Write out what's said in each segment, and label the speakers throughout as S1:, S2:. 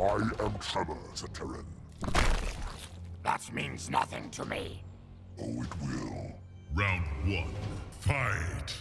S1: I am Tremor, Terran.
S2: That means nothing to me.
S1: Oh, it will.
S3: Round one, fight!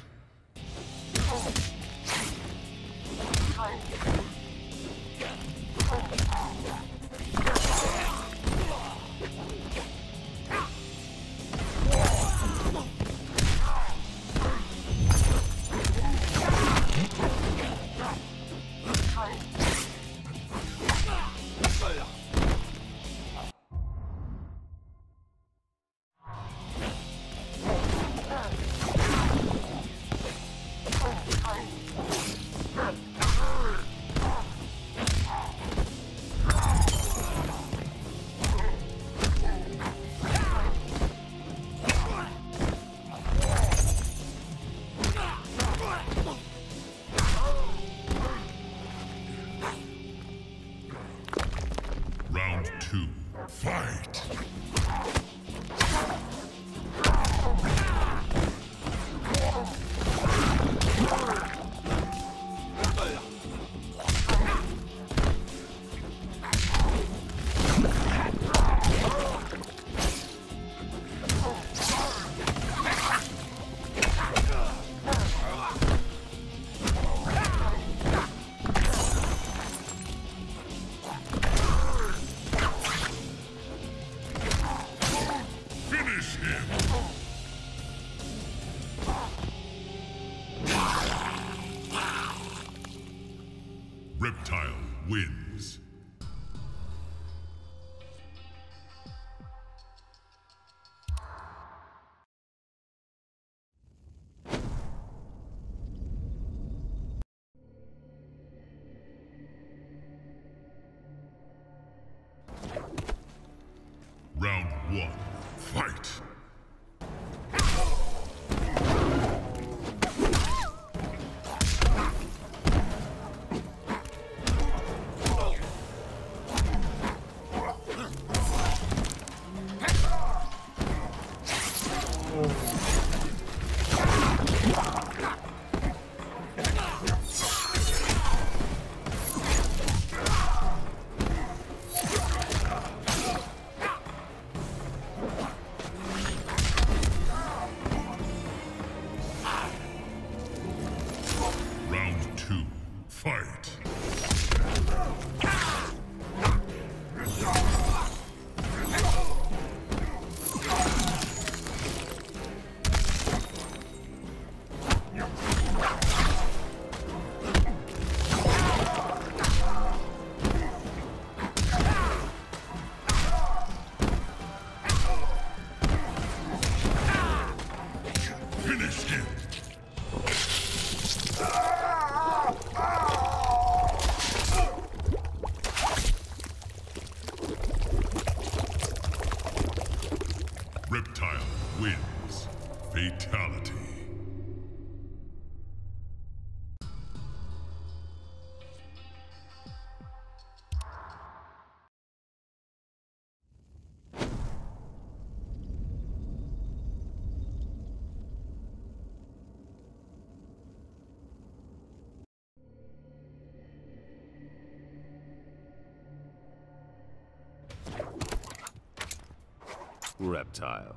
S3: Reptile.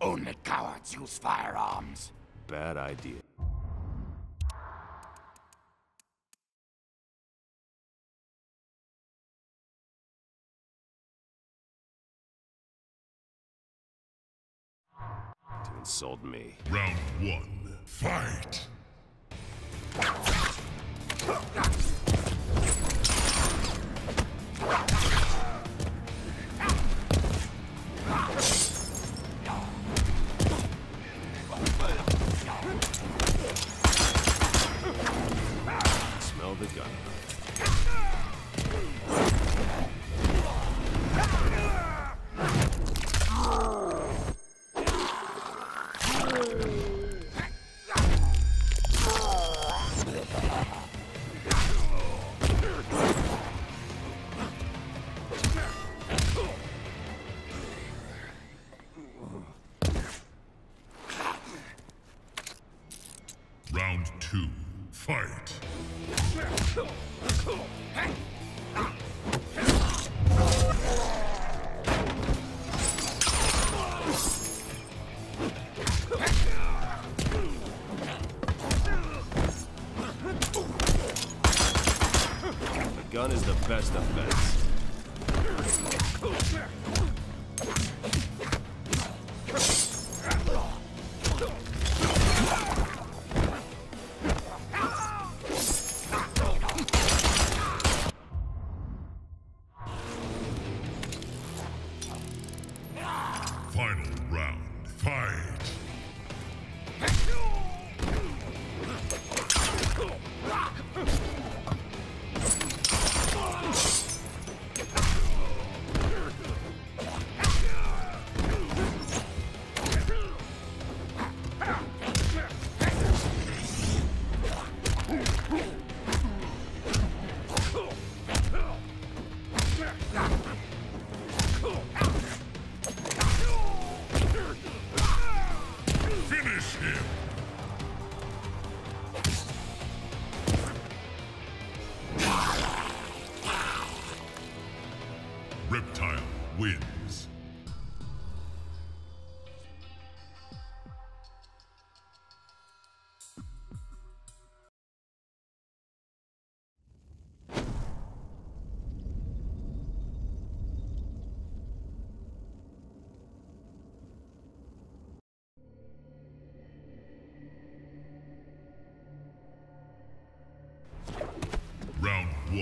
S2: Only cowards use firearms.
S4: Bad idea. To insult me.
S3: Round one, fight!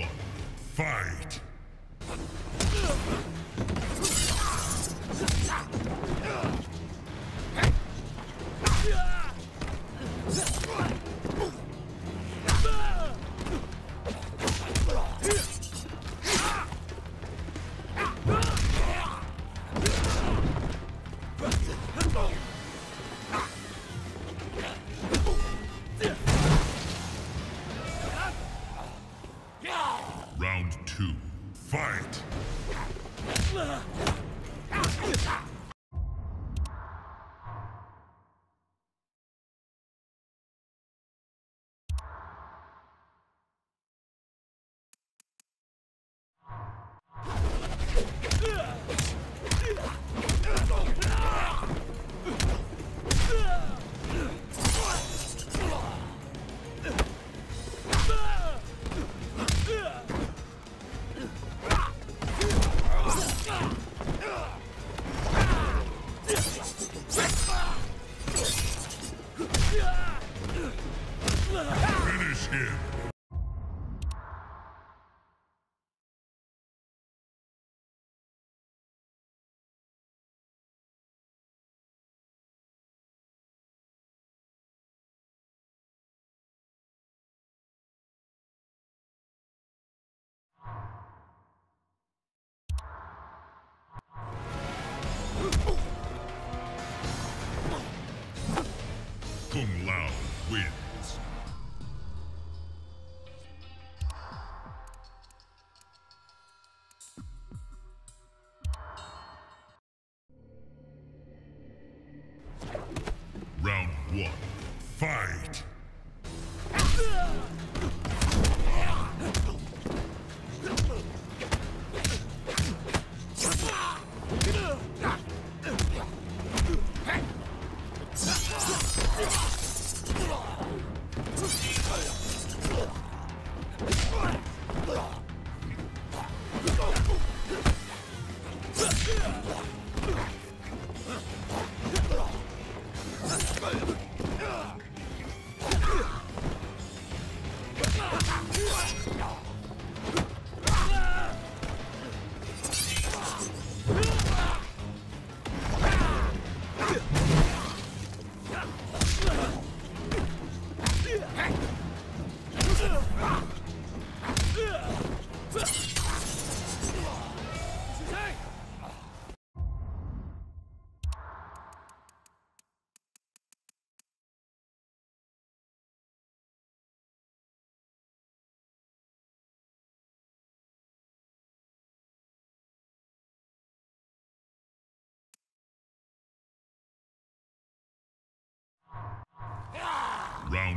S3: One. Fight. Fight.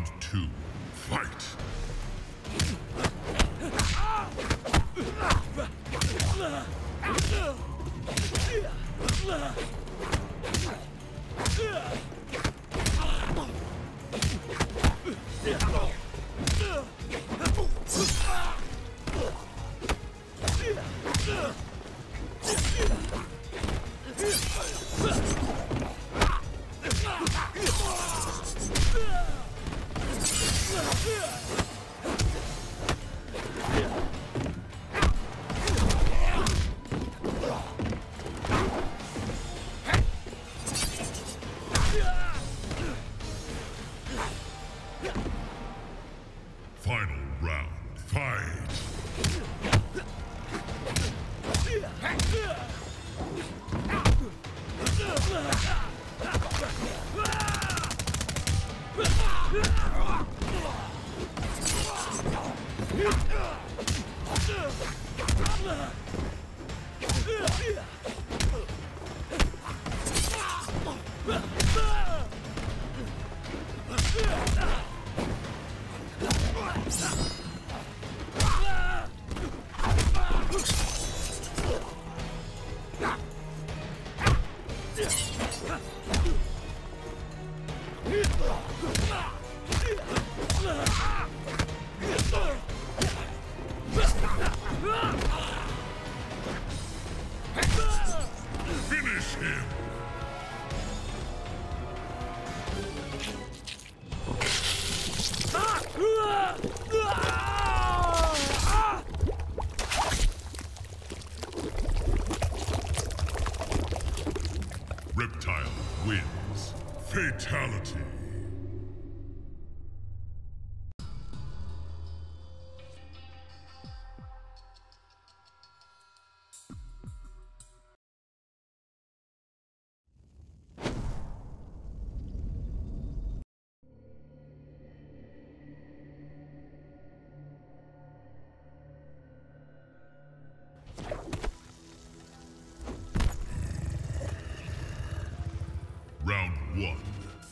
S3: Round two, fight!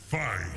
S3: Fight.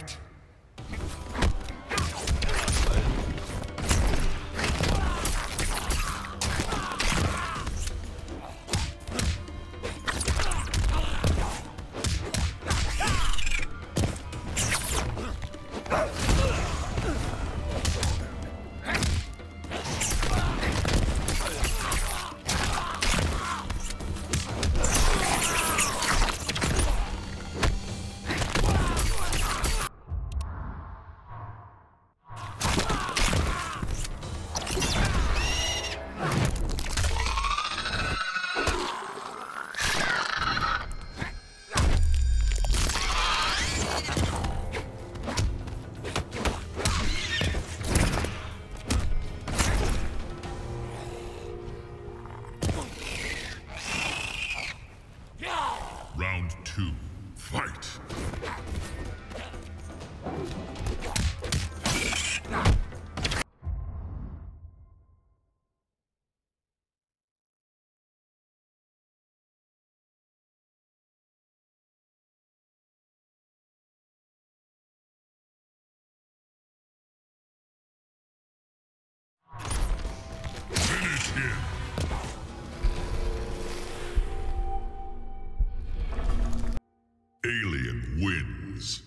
S3: Alien wins.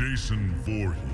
S3: Jason Voorhees.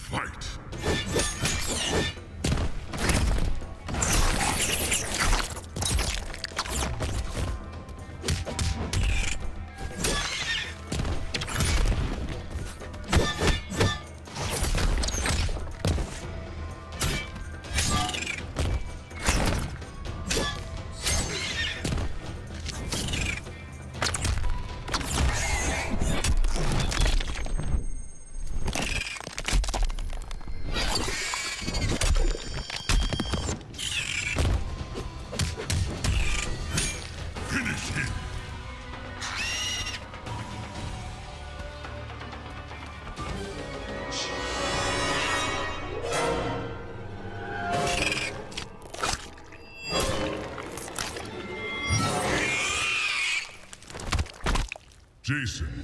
S3: Fight. Jason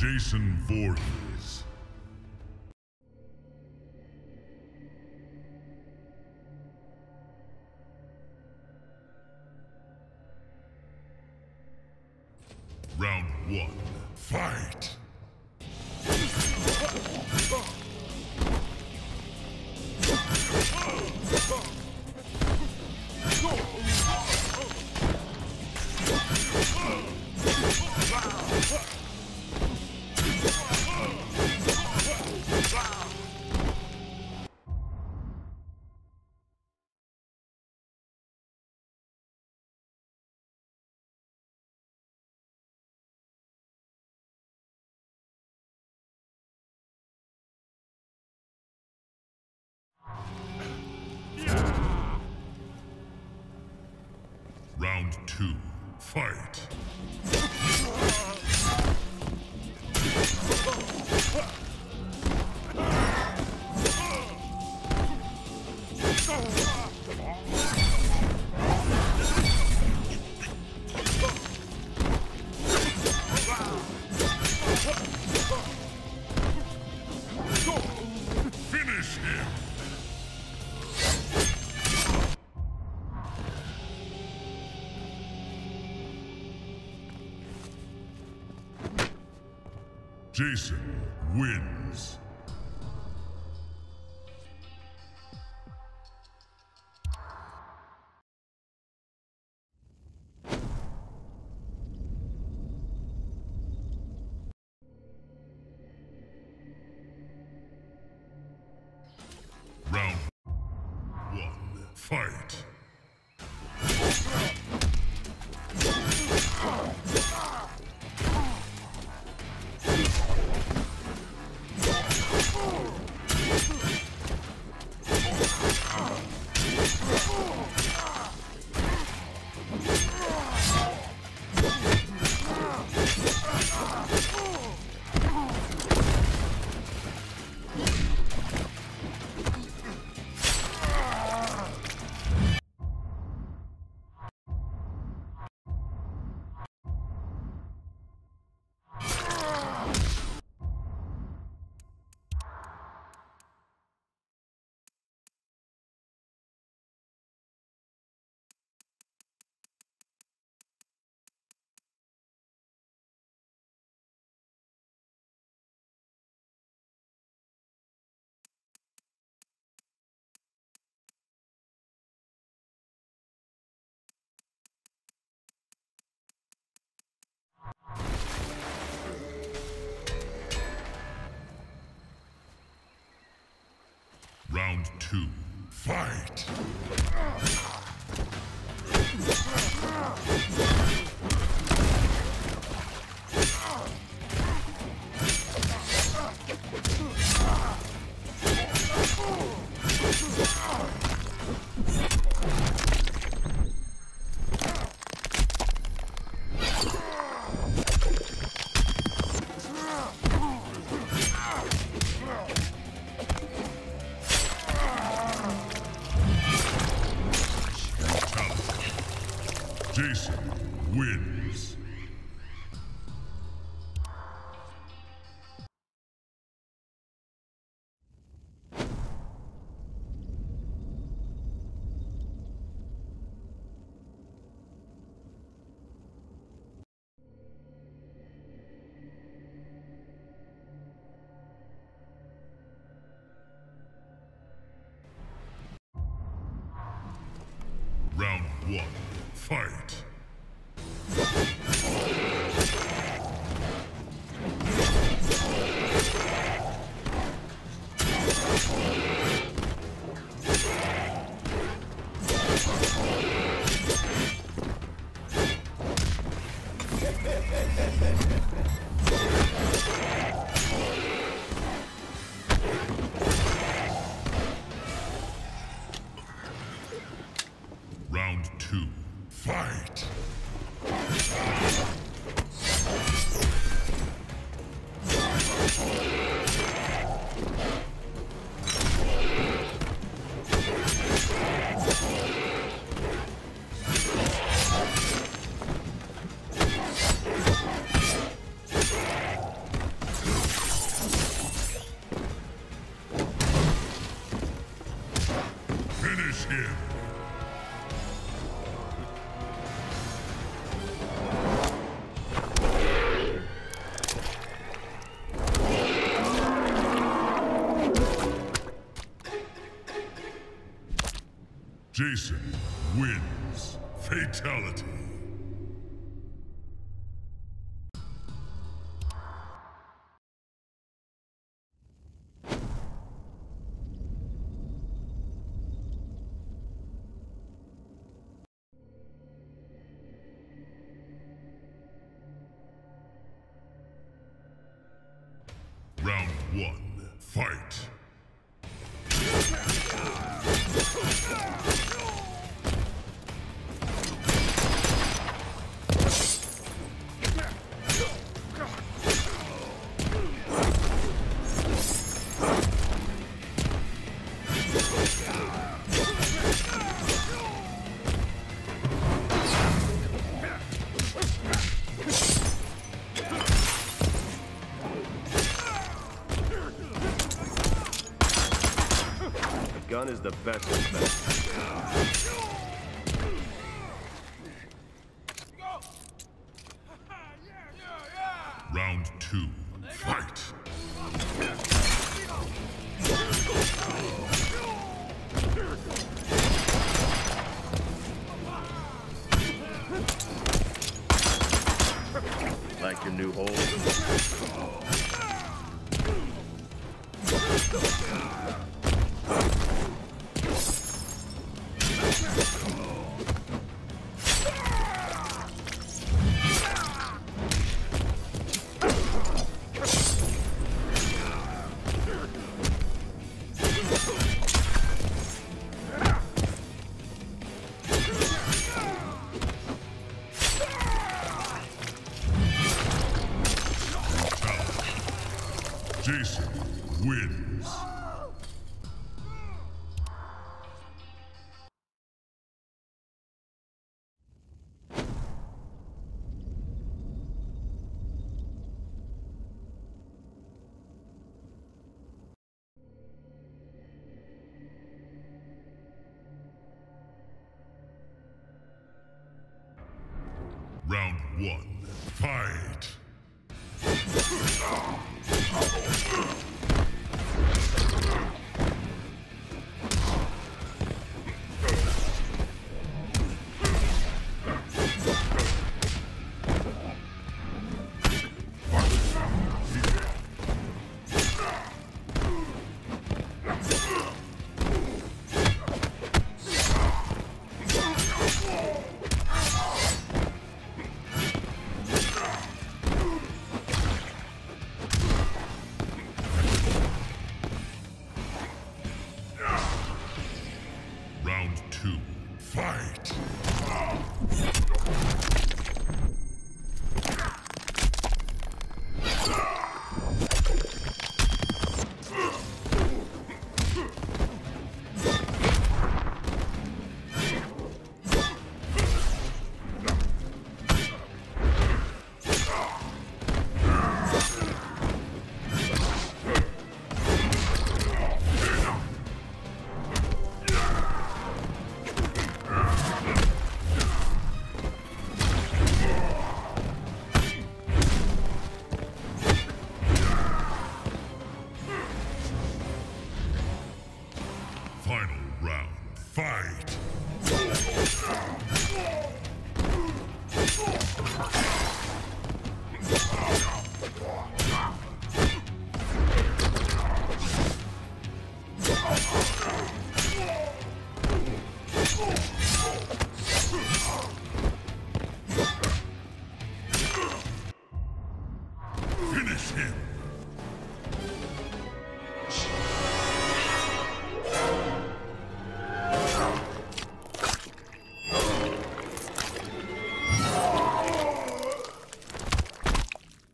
S3: Jason Voorhees. Round two, fight! Jason wins. Round two. Fight! Ah! one, fight!
S4: is the best
S5: investment.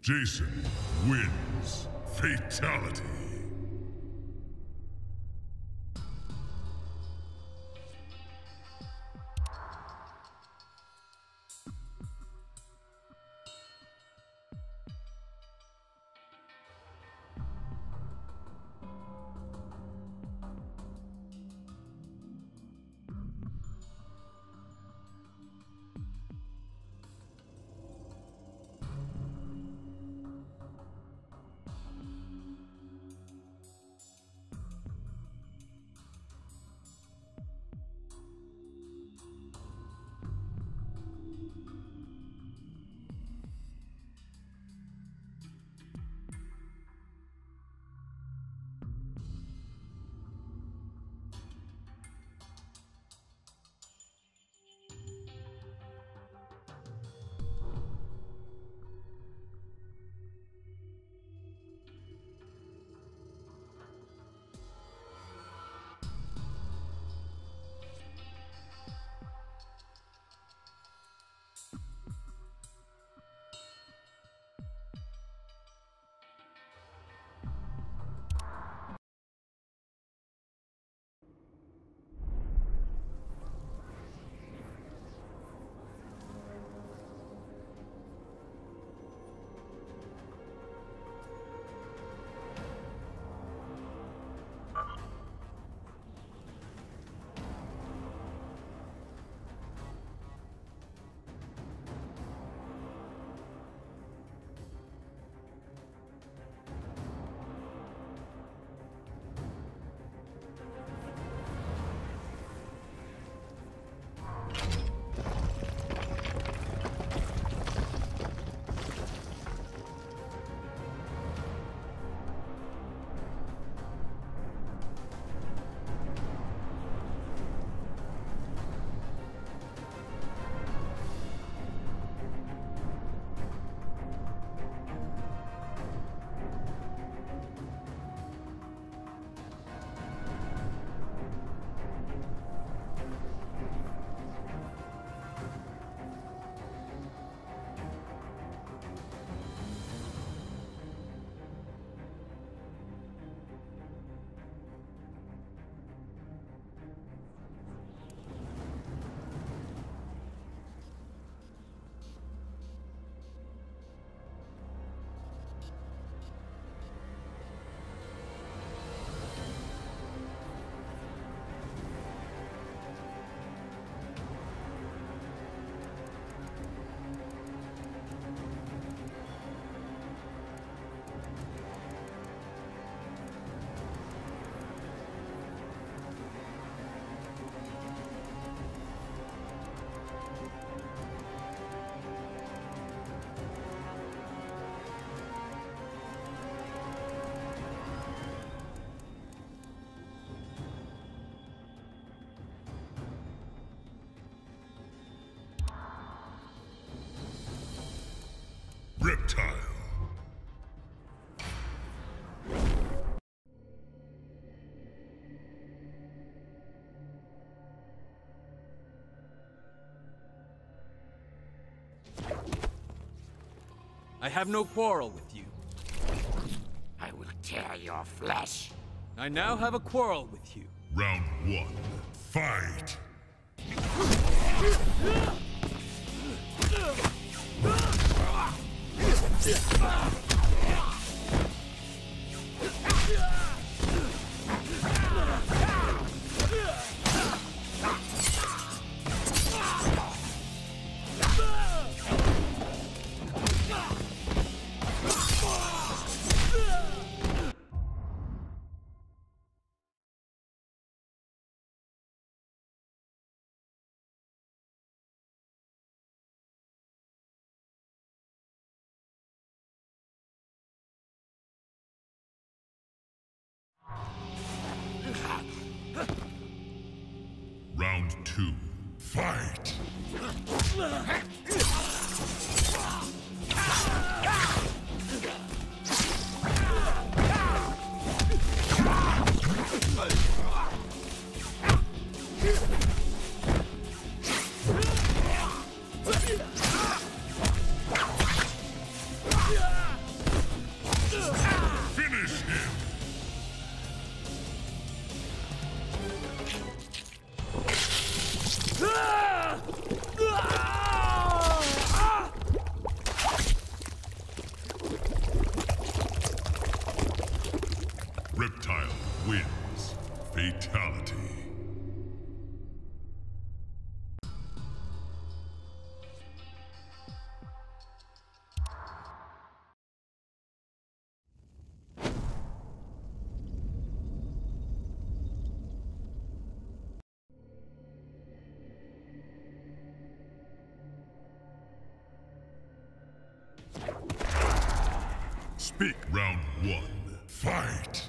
S3: Jason wins. Fatality.
S6: I have no quarrel with you.
S2: I will tear your flesh.
S6: I now have a quarrel with you.
S3: Round one. Fight! Là Speak. Round one. Fight!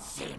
S2: See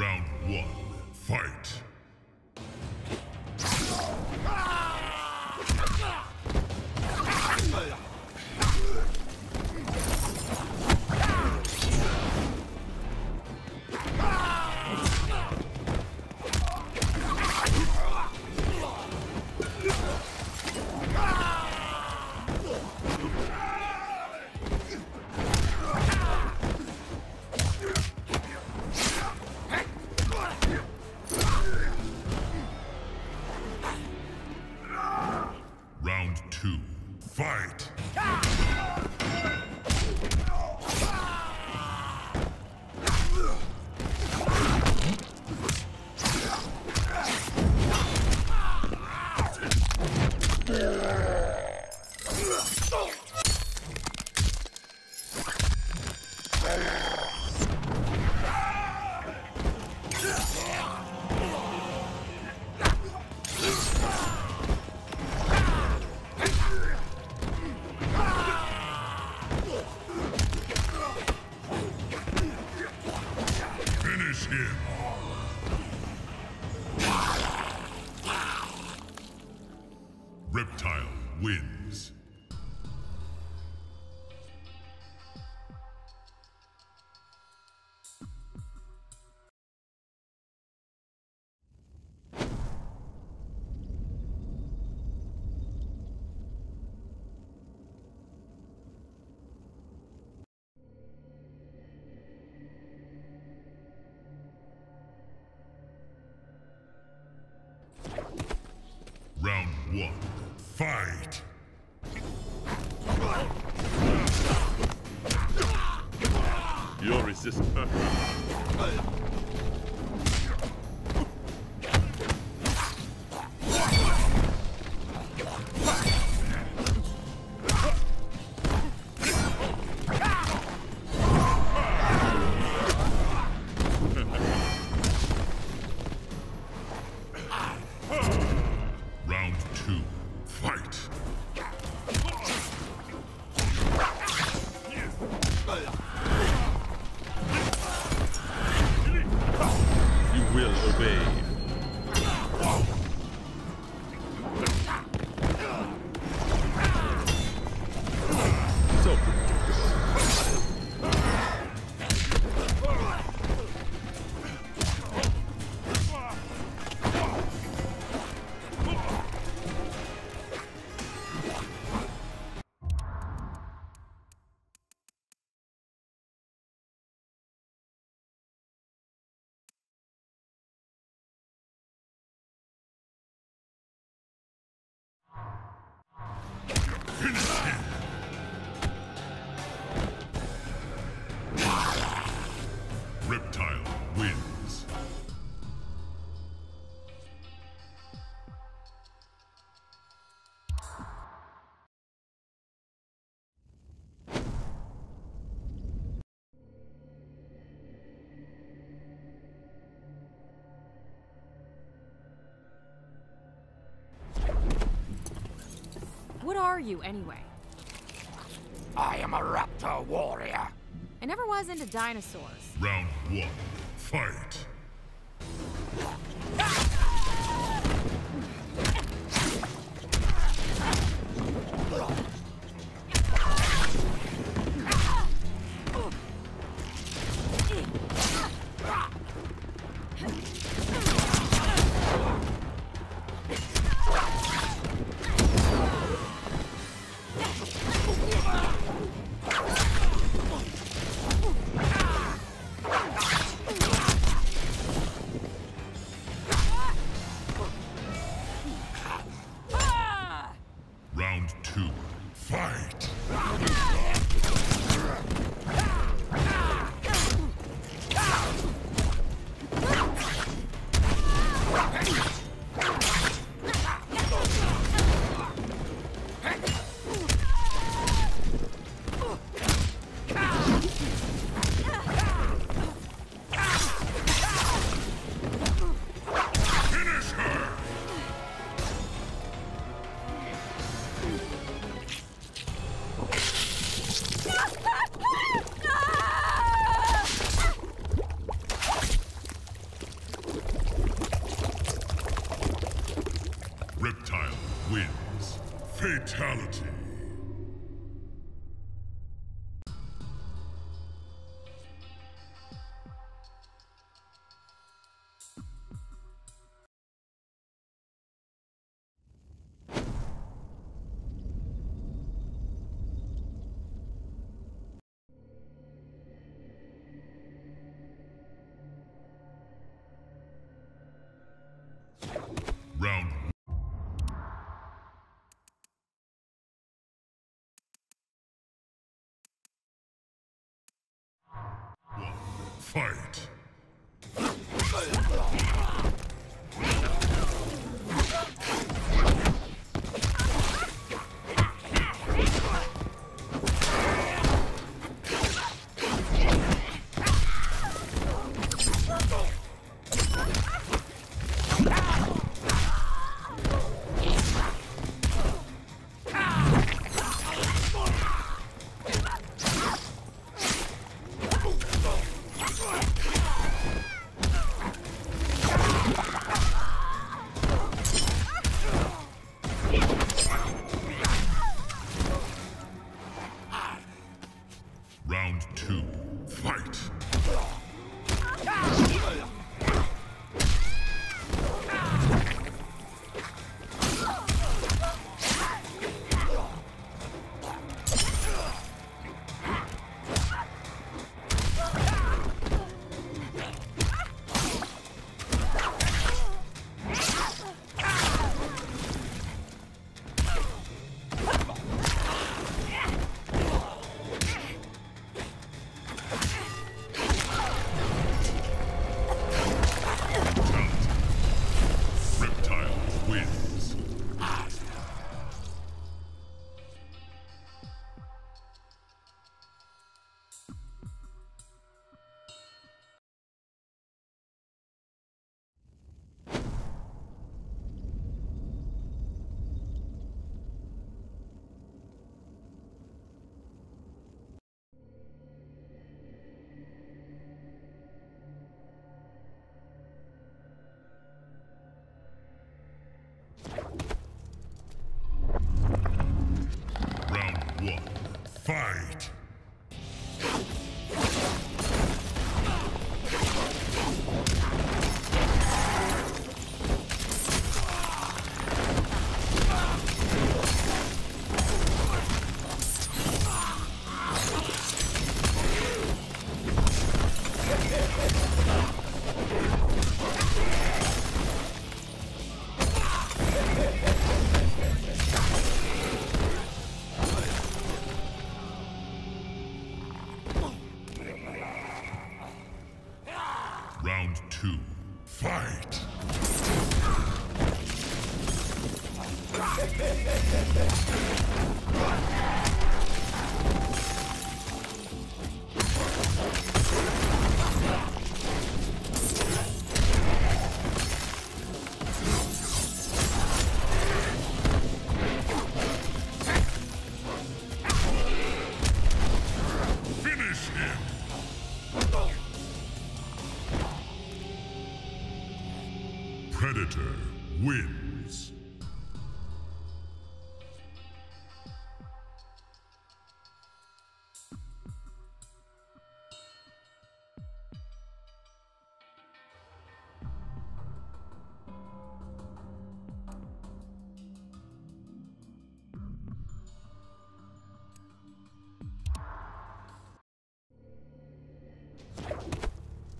S3: Round one, fight. One, fight.
S5: Your resistance.
S7: What are you, anyway?
S2: I am a raptor warrior.
S7: I never was into dinosaurs.
S3: Round one, fight. Fight.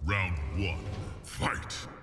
S3: Round one. Fight.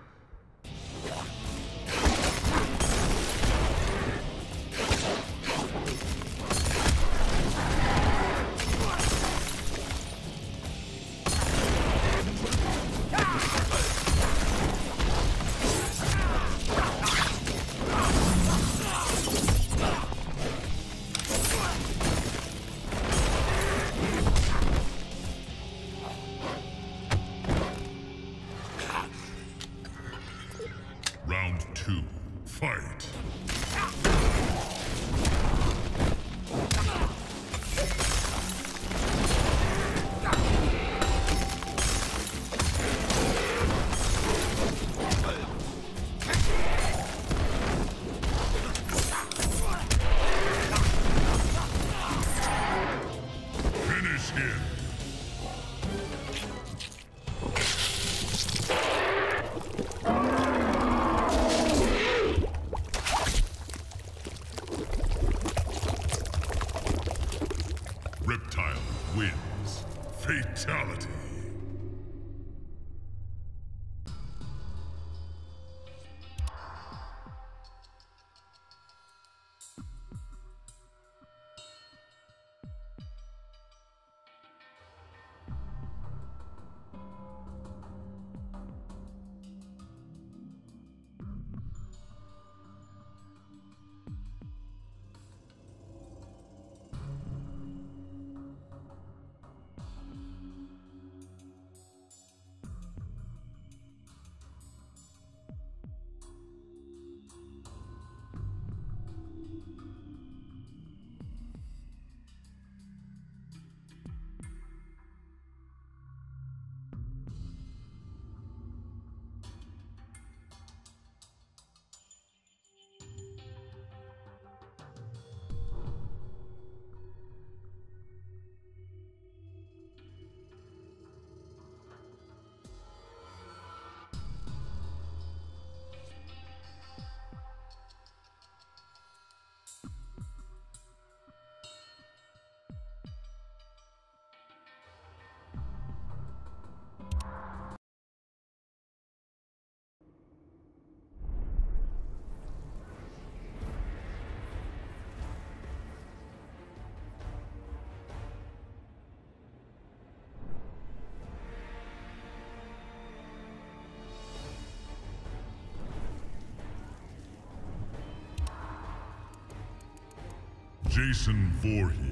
S3: Jason Voorhees.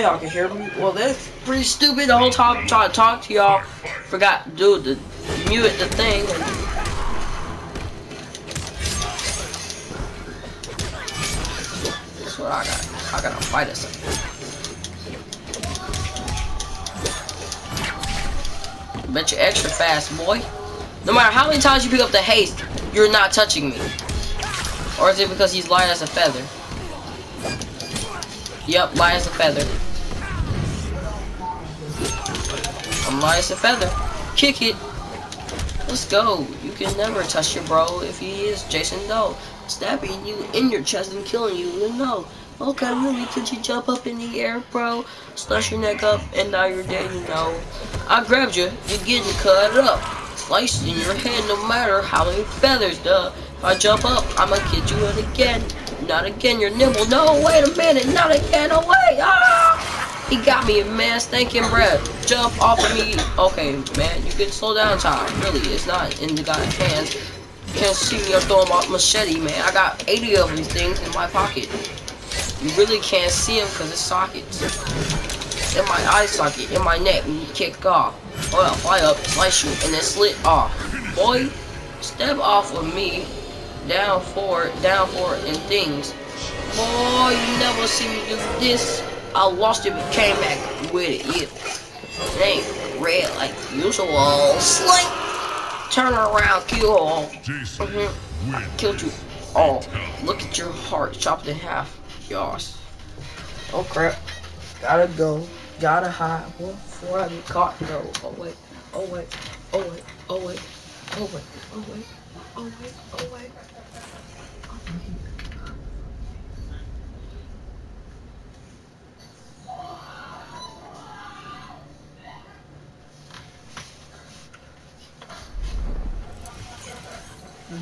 S8: Y'all can hear me. Well, that's pretty stupid. The whole time trying to talk to y'all, forgot to do the mute the thing. That's what I got. I gotta fight us. Bet you extra fast, boy. No matter how many times you pick up the haste, you're not touching me. Or is it because he's light as a feather? Yep, light as a feather. I'm light as a feather. Kick it. Let's go. You can never touch your bro if he is Jason Doe. Stabbing you in your chest and killing you. You know. Okay, really, could you jump up in the air, bro? Slash your neck up and now you're dead, you know. I grabbed you. You're getting cut up. Sliced in your head no matter how many feathers, duh. If I jump up, I'ma kid you again. Not again, you're nimble. No, wait a minute. Not again. Wait. Ah! He got me, a man. Stinking breath. Jump off of me. Okay, man. You can slow down time. Really, it's not in the guy's hands. You can't see me. I'm throwing my machete, man. I got 80 of these things in my pocket. You really can't see them because it's sockets. In my eye socket, in my neck, and you kick off. Oh, I'll fly up, slice you, and then slit off. Boy, step off of me. Down forward, down forward, and things. Boy, you never see me do this. I lost it, but came back with it. Yeah. It ain't red like usual. Slink! Turn around, kill all.
S3: Jason
S8: Mhm. I
S3: wins.
S8: killed you all. Look at your heart, chopped in half. Yours. Oh crap. Gotta go. Gotta hide before I get caught. No. Oh wait. Oh wait. Oh wait. Oh wait. Oh wait. Oh wait. Oh wait. Oh wait.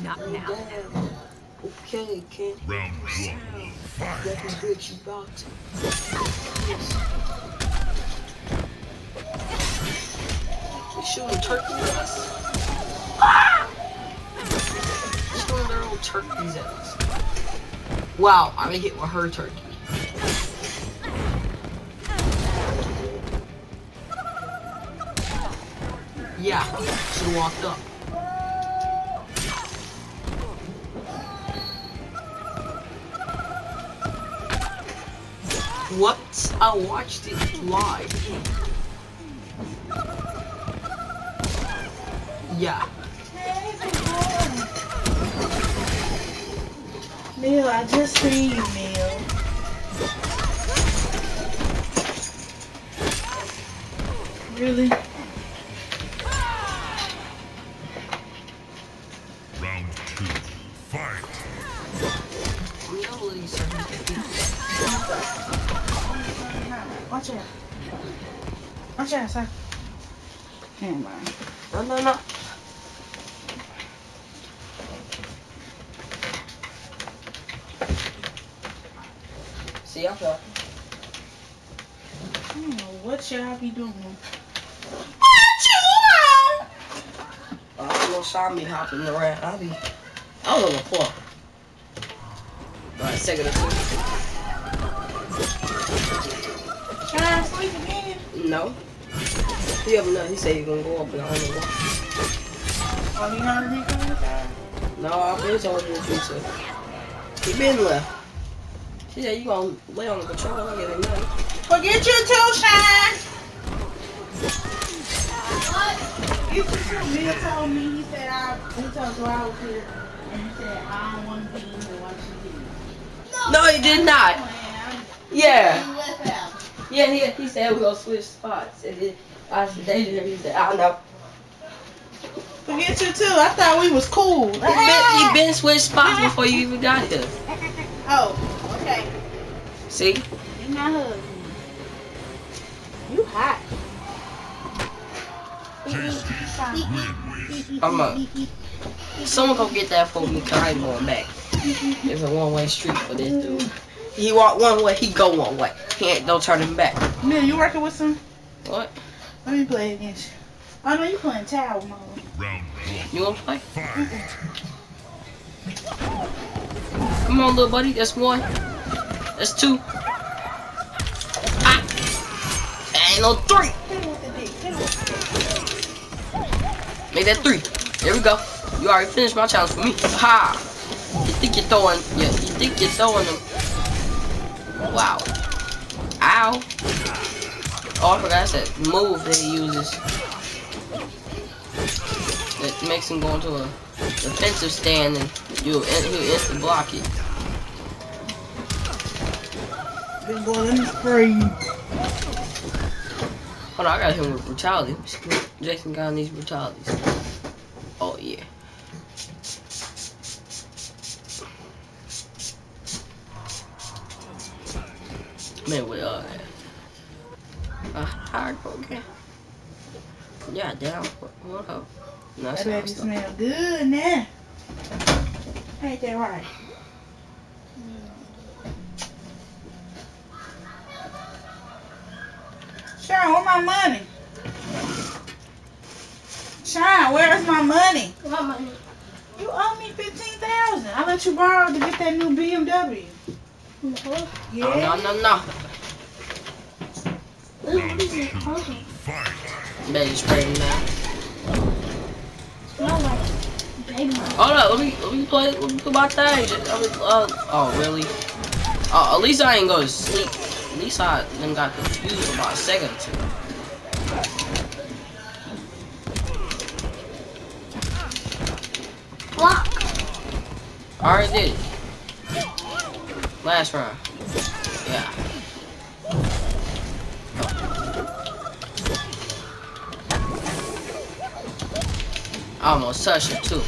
S7: Not now.
S8: Okay, kid.
S3: Round one.
S8: Let me get you back. They shooting turkeys at us. Ah! Shooting their own turkeys at us. Wow, I'm gonna hit with her turkey. Yeah, she walked up. What? I watched it live. Yeah.
S9: Neil, I just see you, Neil. Really?
S8: None. He gonna go up I don't know.
S9: Oh, you me down?
S8: No, I've been told you to do so. He been left. She said you gonna lay on the control and get nothing.
S9: Forget you too, Shine! You too. Neil told me, he said, I, he told me I was here, and he said, I don't want to be here while she here.
S8: No, he did not. Yeah.
S9: You.
S8: Yeah, he, he said we gonna switch spots. And then I said, they did. He said, I don't know.
S9: Forget you too. I thought we was cool.
S8: He been, he ah! been switched spots before you even got here.
S9: Oh, okay.
S8: See?
S9: He not hugging. You hot.
S8: I'm a. Someone come get that for me, cause I ain't going back. It's a one-way street for this dude. He walk one way, he go one way. He ain't no turning back.
S9: Man, you working with some?
S8: What?
S9: Let me play against you. Oh no, you playing tower mode.
S3: Round one.
S8: You wanna play? Come on, little buddy. That's one. That's two. Ah. Ain't no three.
S9: Hit him with the dick. Hit him with
S8: Make that three. There we go. You already finished my challenge for me. Ha! You think you're throwing? Yeah. You think you're throwing them? Wow. Ow. Oh, I forgot that move that he uses. That makes him go into a defensive stand and you he'll instant block it.
S9: Big boy, let me spray you.
S8: Hold on, I got him with brutality. Let me see what Jason got on these brutalities. Oh yeah. Man, uh, uh, hard okay. Yeah, down. What up? No,
S9: That
S8: that's
S9: baby
S8: not
S9: smell good now. Ain't that right? Sean, where my money? Sean, where's my money? My money. You owe me fifteen thousand. I let you borrow to get that new BMW. Uh-huh. Yeah.
S8: No, no, no, no.
S3: Round two. Fight.
S8: Better spray him now. Hold up, let me let me play let me do my thing. Uh, oh really? Oh, at least I ain't go to sleep. At least I then got confused about a second or two. I already did. Last round. I almost touched it too.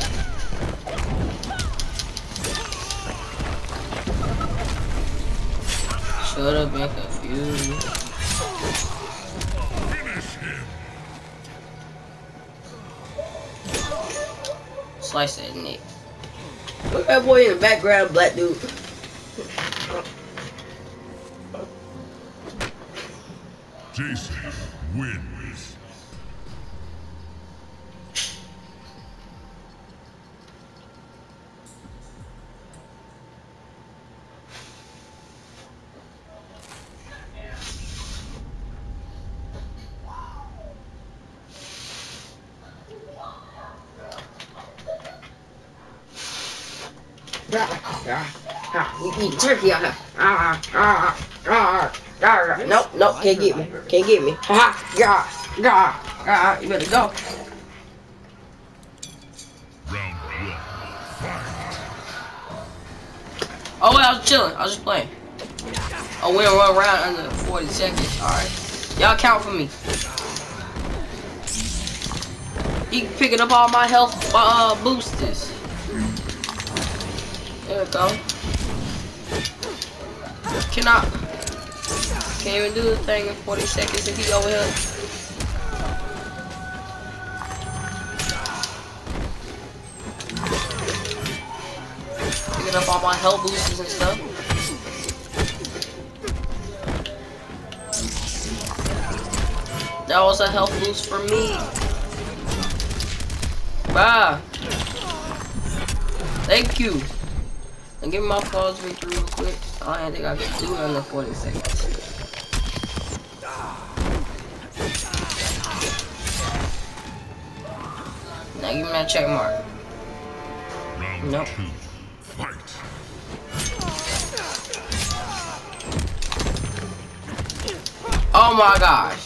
S8: Should have been confused.
S3: Finish him.
S8: Slice that neck. Look at that boy in the background, black dude.
S3: Jason wins.
S8: Turkey out here. Ah, ah, ah, ah. Nope, nope, can't get me. Can't get me. Ha gah, gah, gah. You better go.
S3: Round.
S8: Oh, wait, I was chilling. I was just playing. Oh, we don't run around under 40 seconds. Alright. Y'all count for me. He picking up all my health uh, boosters. There we go. Can I? Can't even do the thing in 40 seconds if he over here. Picking up all my health boosters and stuff. That was a health boost for me. Bah. Thank you. And give me my pause victory real quick. I don't think I can do it under 40 seconds. Now give me that check mark.
S3: Round
S8: Nope.
S3: two. Fight.
S8: Oh my gosh.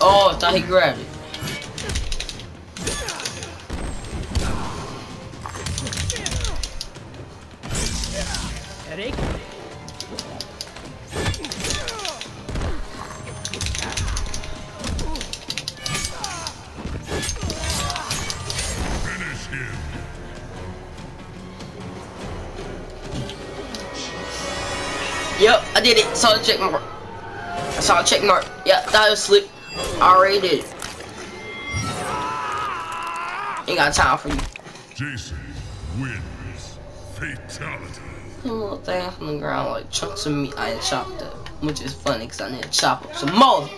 S8: Oh, I thought he grabbed it. Check mark. I saw a check mark. Yep, that was. I already did. Ain't got time for you.
S3: Jason wins. Fatality.
S8: Little thing from the ground like chunks of meat I had chopped up. Which is funny because I need to chop up some more.